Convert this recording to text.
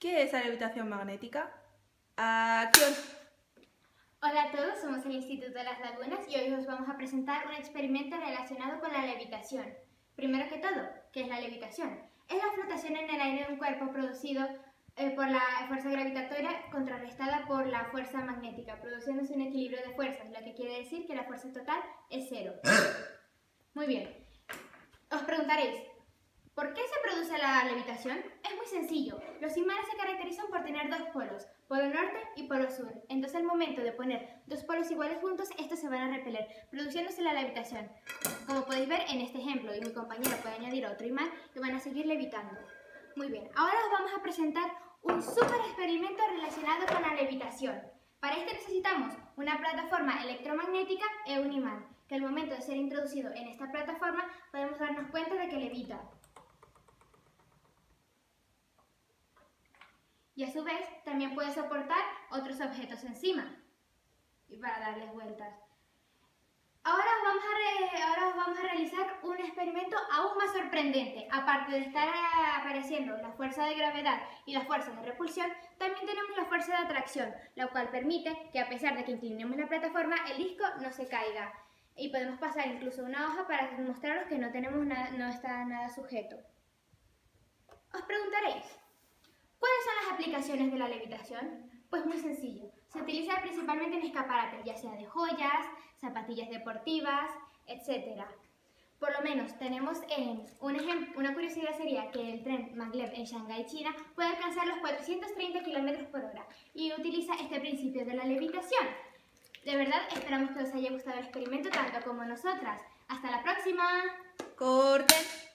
¿Qué es la levitación magnética? ¡Acción! Hola a todos, somos el Instituto de las Lagunas y hoy os vamos a presentar un experimento relacionado con la levitación. Primero que todo, ¿qué es la levitación? Es la flotación en el aire de un cuerpo producido eh, por la fuerza gravitatoria contrarrestada por la fuerza magnética, produciéndose un equilibrio de fuerzas, lo que quiere decir que la fuerza total es cero. Muy bien. Os preguntaréis, ¿Por qué se produce la levitación? Es muy sencillo. Los imanes se caracterizan por tener dos polos, polo norte y polo sur. Entonces al momento de poner dos polos iguales juntos, estos se van a repeler, produciéndose la levitación. Como podéis ver en este ejemplo, y mi compañero puede añadir otro imán, que van a seguir levitando. Muy bien, ahora os vamos a presentar un súper experimento relacionado con la levitación. Para este necesitamos una plataforma electromagnética y un imán, que al momento de ser introducido en esta plataforma podemos darnos cuenta de que levita. Y a su vez también puede soportar otros objetos encima y para darles vueltas. Ahora vamos, a vamos a realizar un experimento aún más sorprendente. Aparte de estar apareciendo la fuerza de gravedad y la fuerza de repulsión, también tenemos la fuerza de atracción, la cual permite que a pesar de que inclinemos la plataforma, el disco no se caiga. Y podemos pasar incluso una hoja para demostraros que no, tenemos nada, no está nada sujeto. Os preguntaréis, ¿Cuáles son aplicaciones de la levitación? Pues muy sencillo. Se utiliza principalmente en escaparates, ya sea de joyas, zapatillas deportivas, etc. Por lo menos tenemos en un ejemplo, una curiosidad sería que el tren maglev en Shanghái, China, puede alcanzar los 430 km por hora y utiliza este principio de la levitación. De verdad, esperamos que os haya gustado el experimento tanto como nosotras. ¡Hasta la próxima! ¡Corten!